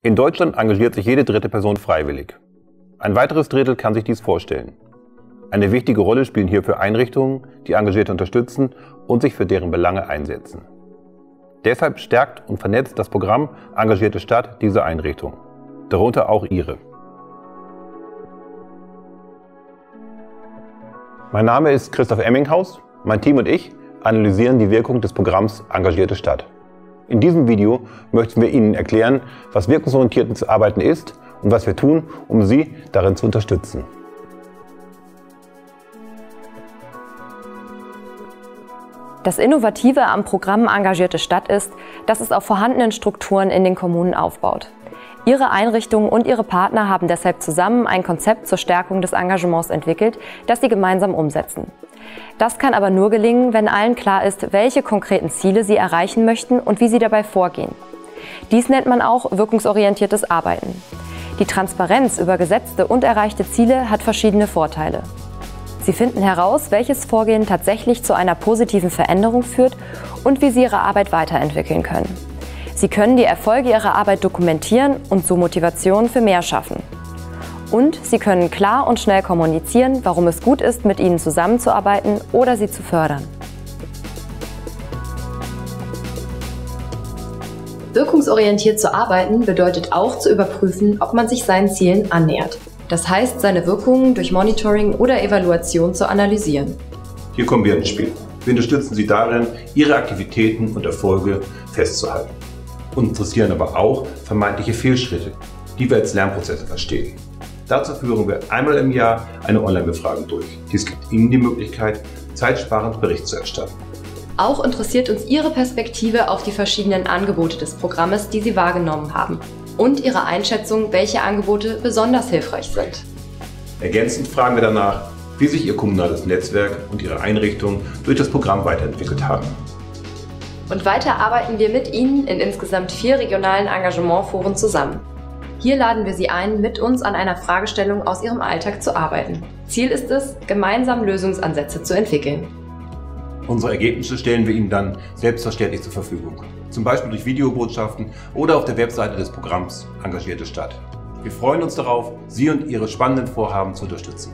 In Deutschland engagiert sich jede dritte Person freiwillig. Ein weiteres Drittel kann sich dies vorstellen. Eine wichtige Rolle spielen hierfür Einrichtungen, die Engagierte unterstützen und sich für deren Belange einsetzen. Deshalb stärkt und vernetzt das Programm Engagierte Stadt diese Einrichtungen, darunter auch Ihre. Mein Name ist Christoph Emminghaus. Mein Team und ich analysieren die Wirkung des Programms Engagierte Stadt. In diesem Video möchten wir Ihnen erklären, was wirkungsorientiertes Arbeiten ist und was wir tun, um Sie darin zu unterstützen. Das Innovative am Programm Engagierte Stadt ist, dass es auf vorhandenen Strukturen in den Kommunen aufbaut. Ihre Einrichtungen und Ihre Partner haben deshalb zusammen ein Konzept zur Stärkung des Engagements entwickelt, das Sie gemeinsam umsetzen. Das kann aber nur gelingen, wenn allen klar ist, welche konkreten Ziele sie erreichen möchten und wie sie dabei vorgehen. Dies nennt man auch wirkungsorientiertes Arbeiten. Die Transparenz über gesetzte und erreichte Ziele hat verschiedene Vorteile. Sie finden heraus, welches Vorgehen tatsächlich zu einer positiven Veränderung führt und wie Sie Ihre Arbeit weiterentwickeln können. Sie können die Erfolge Ihrer Arbeit dokumentieren und so Motivation für mehr schaffen. Und sie können klar und schnell kommunizieren, warum es gut ist, mit ihnen zusammenzuarbeiten oder sie zu fördern. Wirkungsorientiert zu arbeiten bedeutet auch zu überprüfen, ob man sich seinen Zielen annähert. Das heißt, seine Wirkungen durch Monitoring oder Evaluation zu analysieren. Hier kommen wir ins Spiel. Wir unterstützen Sie darin, Ihre Aktivitäten und Erfolge festzuhalten. Und interessieren aber auch vermeintliche Fehlschritte, die wir als Lernprozesse verstehen. Dazu führen wir einmal im Jahr eine Online-Befragung durch. Dies gibt Ihnen die Möglichkeit, zeitsparend Bericht zu erstatten. Auch interessiert uns Ihre Perspektive auf die verschiedenen Angebote des Programmes, die Sie wahrgenommen haben und Ihre Einschätzung, welche Angebote besonders hilfreich sind. Ergänzend fragen wir danach, wie sich Ihr kommunales Netzwerk und Ihre Einrichtung durch das Programm weiterentwickelt haben. Und weiter arbeiten wir mit Ihnen in insgesamt vier regionalen Engagementforen zusammen. Hier laden wir Sie ein, mit uns an einer Fragestellung aus Ihrem Alltag zu arbeiten. Ziel ist es, gemeinsam Lösungsansätze zu entwickeln. Unsere Ergebnisse stellen wir Ihnen dann selbstverständlich zur Verfügung. Zum Beispiel durch Videobotschaften oder auf der Webseite des Programms Engagierte Stadt. Wir freuen uns darauf, Sie und Ihre spannenden Vorhaben zu unterstützen.